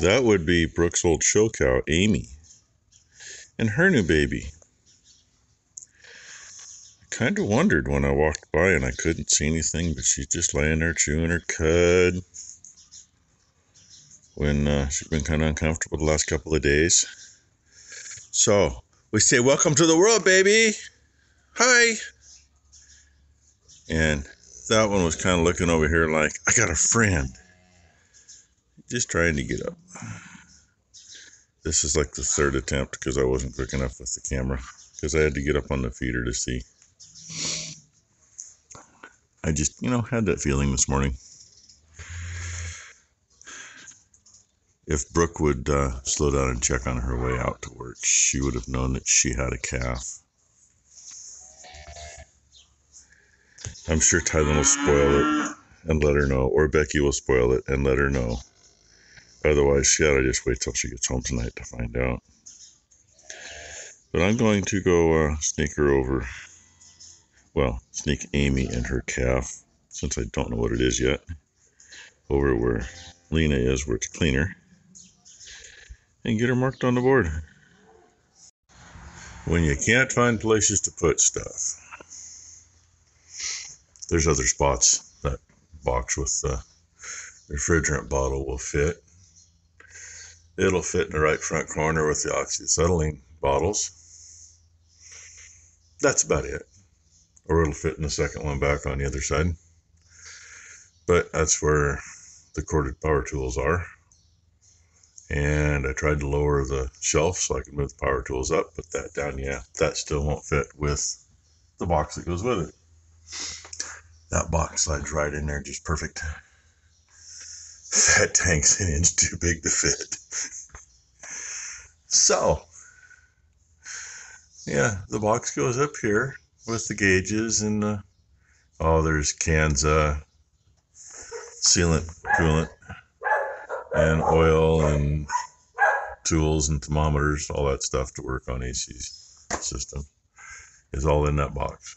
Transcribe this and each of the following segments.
that would be Brooke's old show cow, Amy, and her new baby. I kind of wondered when I walked by and I couldn't see anything, but she's just laying there chewing her cud. When uh, she's been kind of uncomfortable the last couple of days. So we say, Welcome to the world, baby. Hi. And that one was kind of looking over here like, I got a friend. Just trying to get up. This is like the third attempt because I wasn't quick enough with the camera because I had to get up on the feeder to see. I just, you know, had that feeling this morning. If Brooke would uh, slow down and check on her way out to work, she would have known that she had a calf. I'm sure Tylen will spoil it and let her know, or Becky will spoil it and let her know. Otherwise, she ought to just wait till she gets home tonight to find out. But I'm going to go uh, sneak her over. Well, sneak Amy and her calf, since I don't know what it is yet, over where Lena is, where it's cleaner, and get her marked on the board. When you can't find places to put stuff, there's other spots that box with the refrigerant bottle will fit. It'll fit in the right front corner with the oxyacetylene bottles. That's about it. Or it'll fit in the second one back on the other side. But that's where the corded power tools are. And I tried to lower the shelf so I could move the power tools up, put that down. Yeah, that still won't fit with the box that goes with it. That box slides right in there just perfect. That tank's an inch too big to fit. so, yeah, the box goes up here with the gauges and the, oh, there's cans, uh, sealant, coolant, and oil and tools and thermometers, all that stuff to work on AC's system is all in that box.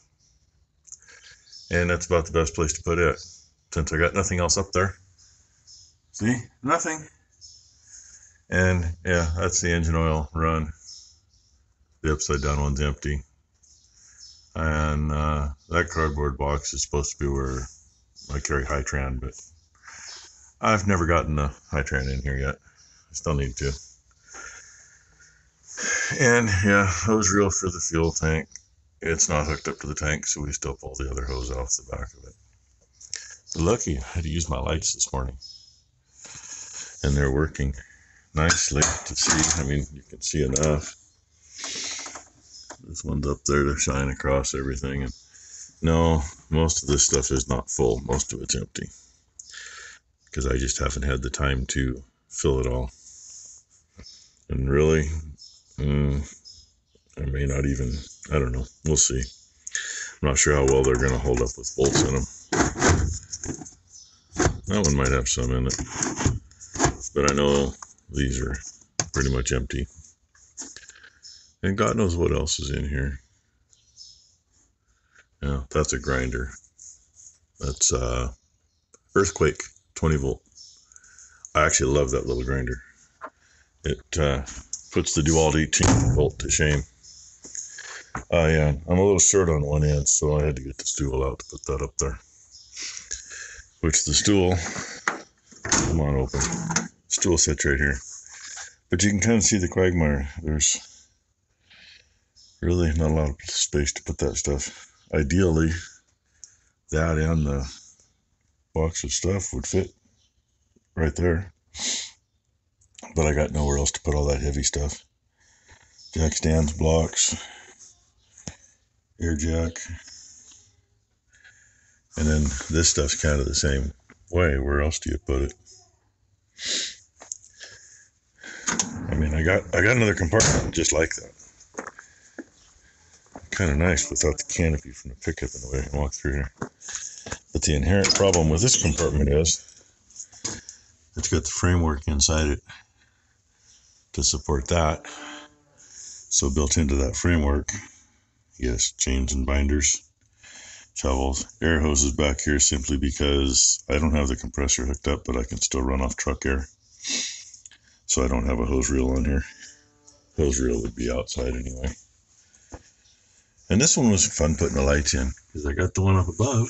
And that's about the best place to put it since I got nothing else up there. See, nothing. And yeah, that's the engine oil run. The upside down one's empty. And uh, that cardboard box is supposed to be where I carry Hy-Tran, but I've never gotten the Hy-Tran in here yet. I still need to. And yeah, hose reel for the fuel tank. It's not hooked up to the tank, so we still pull the other hose off the back of it. Lucky I had to use my lights this morning. And they're working nicely to see. I mean, you can see enough. This one's up there to shine across everything. And no, most of this stuff is not full. Most of it's empty. Because I just haven't had the time to fill it all. And really, mm, I may not even, I don't know. We'll see. I'm not sure how well they're going to hold up with bolts in them. That one might have some in it. But I know these are pretty much empty. And God knows what else is in here. Yeah, that's a grinder. That's uh earthquake 20 volt. I actually love that little grinder. It uh, puts the DeWalt 18 volt to shame. I uh, I'm a little short on one end, so I had to get the stool out to put that up there. Which the stool, come on, open. Stool sits right here, but you can kind of see the quagmire. There's really not a lot of space to put that stuff. Ideally, that and the box of stuff would fit right there. But I got nowhere else to put all that heavy stuff. Jack stands, blocks, air jack. And then this stuff's kind of the same way. Where else do you put it? I mean, I got I got another compartment just like that. Kind of nice without the canopy from the pickup in the way I can walk through here. But the inherent problem with this compartment is it's got the framework inside it to support that. So built into that framework, yes, chains and binders, shovels, air hoses back here simply because I don't have the compressor hooked up, but I can still run off truck air. So I don't have a hose reel on here. Hose reel would be outside anyway. And this one was fun putting the lights in because I got the one up above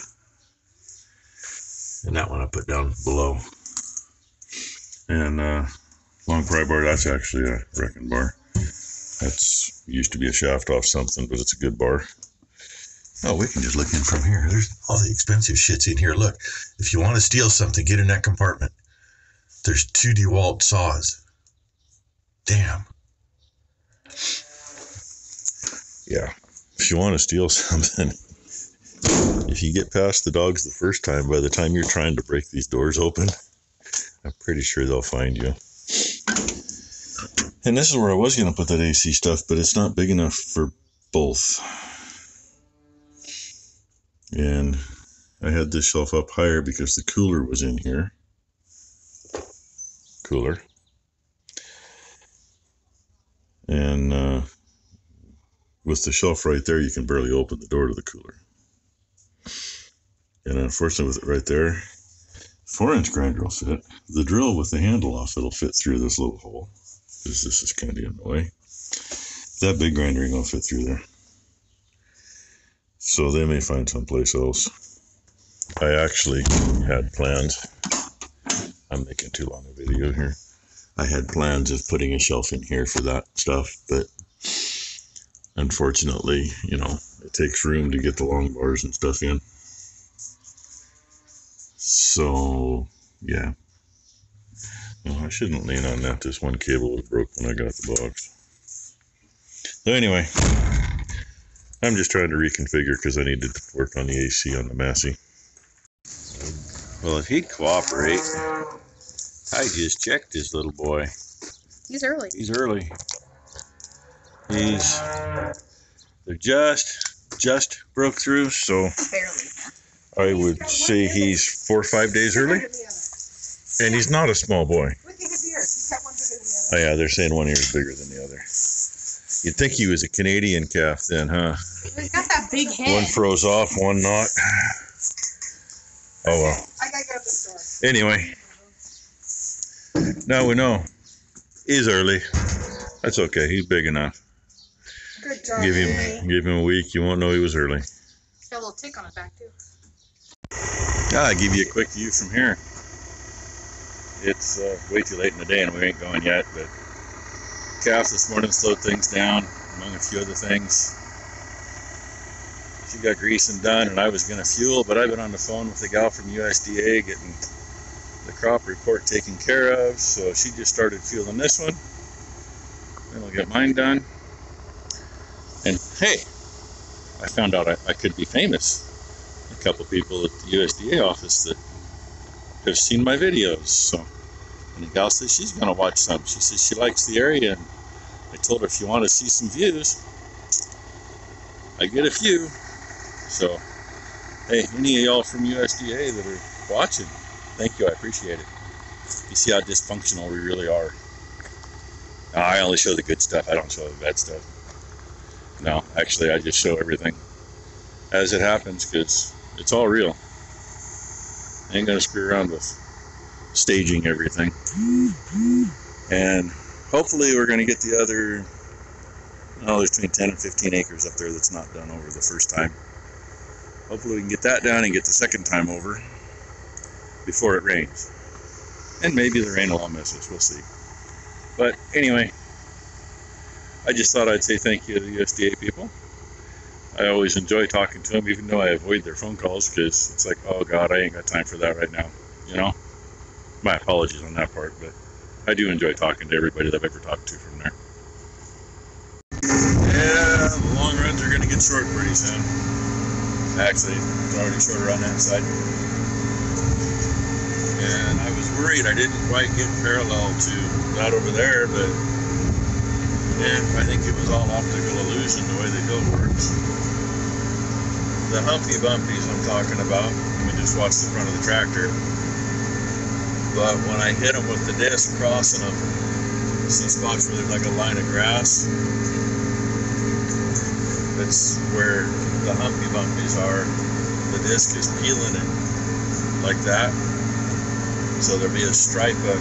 and that one I put down below. And uh, long pry bar, that's actually a wrecking bar. That's used to be a shaft off something, but it's a good bar. Oh, we can just look in from here. There's all the expensive shits in here. Look, if you want to steal something, get in that compartment. There's two DeWalt saws. Damn. Yeah. If you want to steal something, if you get past the dogs the first time, by the time you're trying to break these doors open, I'm pretty sure they'll find you. And this is where I was going to put that AC stuff, but it's not big enough for both. And I had this shelf up higher because the cooler was in here. Cooler. And uh, with the shelf right there, you can barely open the door to the cooler. And unfortunately, with it right there, four inch grinder will fit. The drill with the handle off, it'll fit through this little hole because this is kind of in the way. That big grinder ain't gonna fit through there. So they may find someplace else. I actually had plans. I'm making too long a video here. I had plans of putting a shelf in here for that stuff, but unfortunately, you know, it takes room to get the long bars and stuff in. So, yeah. No, I shouldn't lean on that. This one cable was broke when I got the box. So anyway, I'm just trying to reconfigure because I needed to work on the AC on the Massey. Well, if he'd cooperate, I just checked this little boy. He's early. He's early. He's they're just just broke through, so Barely. I would say he's four or five days early, and he's not a small boy. Look his ears. He's got one bigger than the other. Oh yeah, they're saying one ear is bigger than the other. You'd think he was a Canadian calf then, huh? He's got that big head. One froze off, one not. Oh well. I gotta go to the store. Anyway, now we know. He's early. That's okay. He's big enough. Good job. Give him give him a week. You won't know he was early. He's got a little tick on his back too. Yeah, I'll give you a quick view from here. It's uh, way too late in the day and we ain't going yet, but calf this morning slowed things down, among a few other things. She got greasing done and I was going to fuel, but I've been on the phone with the gal from USDA getting the crop report taken care of, so she just started fueling this one. Then I'll get mine done. And hey, I found out I, I could be famous a couple people at the USDA office that have seen my videos. So, and the gal says she's going to watch some. She says she likes the area, and I told her if you want to see some views, I get a few. So, hey, any of y'all from USDA that are watching, thank you. I appreciate it. You see how dysfunctional we really are. I only show the good stuff. I don't show the bad stuff. No, actually, I just show everything as it happens because it's all real. I ain't gonna screw around with staging everything. And hopefully we're gonna get the other oh there's between 10 and 15 acres up there that's not done over the first time. Hopefully we can get that done and get the second time over before it rains. And maybe the rain will all miss us, we'll see. But anyway, I just thought I'd say thank you to the USDA people. I always enjoy talking to them, even though I avoid their phone calls because it's like, oh God, I ain't got time for that right now. You know? My apologies on that part, but I do enjoy talking to everybody that I've ever talked to from there. Yeah, the long runs are going to get short pretty soon. Actually, it's already shorter on that side. And I was worried I didn't quite get parallel to that over there, but and I think it was all optical illusion the way the hill works. The humpy bumpies I'm talking about, let me just watch the front of the tractor. But when I hit them with the disc crossing them, see spots where there's like a line of grass. That's where the humpy bumpies are. The disc is peeling it like that. So there'll be a stripe of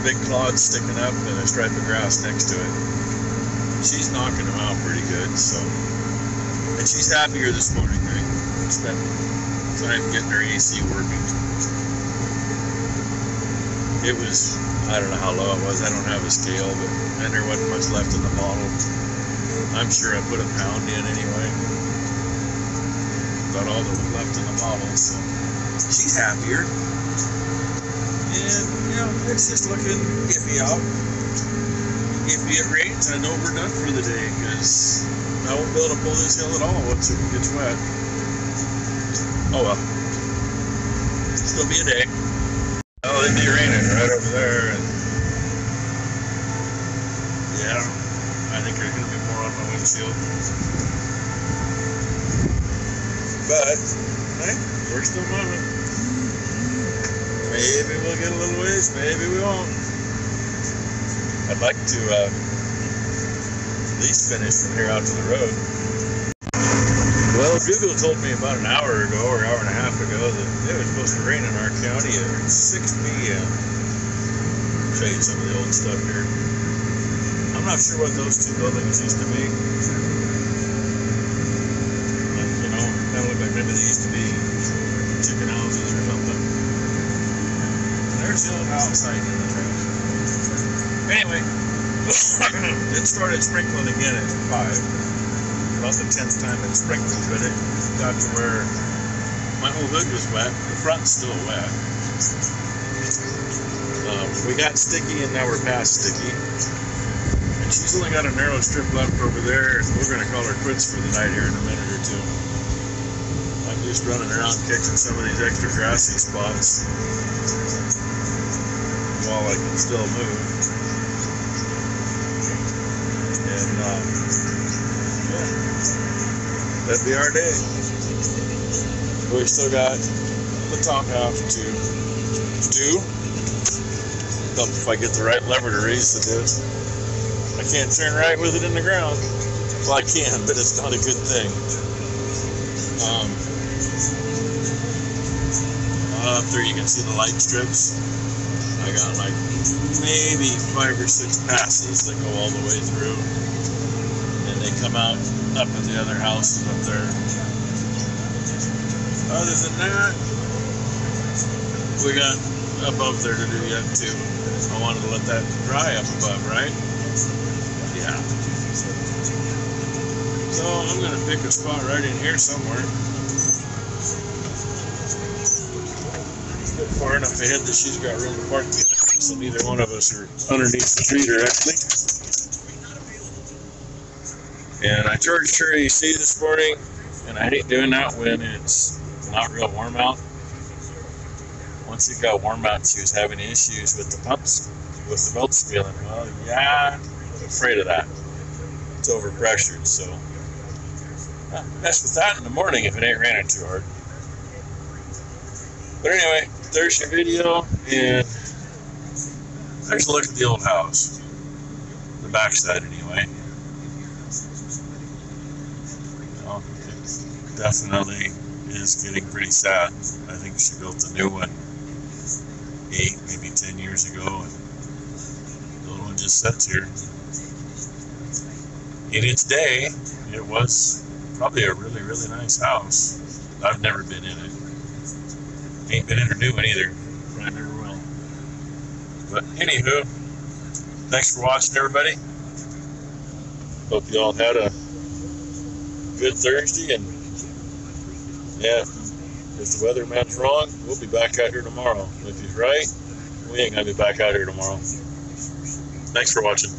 big clods sticking up and a stripe of grass next to it. She's knocking them out pretty good, so. And she's happier this morning. I spent time getting her AC working. It was, I don't know how low it was. I don't have a scale, but and there wasn't much left in the bottle. I'm sure I put a pound in anyway. About all that was left in the bottle, so she's happier. And, you know, it's just looking iffy out. If it rains, I know we're done for the day because I won't be able to pull this hill at all once it gets wet. Oh well. Still be a day. Oh, it'd be raining right over there. And yeah, I think there's to be more on my windshield. But, hey, we're still moving. Maybe we'll get a little ways, maybe we won't. I'd like to uh, at least finish from here out to the road. Well, Google told me about an hour ago or hour and a half ago that it was supposed to rain in our county at 6 p.m. Show you some of the old stuff here. I'm not sure what those two buildings used to be. But, you know, kind of look like maybe they used to be chicken houses or something. They're still outside in the trash. Anyway, it started sprinkling again at five. About the tenth time it sprinkled, but it got to where my whole hood was wet. The front's still wet. Um, we got sticky, and now we're past sticky. And she's only got a narrow strip left over there, we're going to call her quits for the night here in a minute or two. I'm just running around kicking some of these extra grassy spots while I can still move. And uh, yeah, that'd be our day. We still got the top half to do. Help if I get the right lever to raise the disc. I can't turn right with it in the ground. Well, I can, but it's not a good thing. Um, up there, you can see the light strips. I got like maybe five or six passes that go all the way through, and they come out up at the other houses up there. Other than that, we got above there to do yet too. I wanted to let that dry up above, right? Yeah. So I'm gonna pick a spot right in here somewhere. Get far enough ahead that she's got room to park behind, so neither one of us are underneath the tree directly. And I charged her AC this morning, and I hate doing that when it's not real warm out. Once it got warm out, she was having issues with the pumps, with the belts squealing. Well, yeah, I'm afraid of that. It's overpressured, so uh, mess with that in the morning if it ain't raining too hard. But anyway, there's your video, and there's a look at the old house. The backside, anyway. Definitely is getting pretty sad. I think she built a new one eight, maybe ten years ago, and the old one just sits here. In its day, it was probably a really, really nice house. I've never been in it. Ain't been in her new one either. I never will. But anywho, thanks for watching, everybody. Hope you all had a good Thursday, and yeah, if the weather weatherman's wrong, we'll be back out here tomorrow. If he's right, we ain't gonna be back out here tomorrow. Thanks for watching.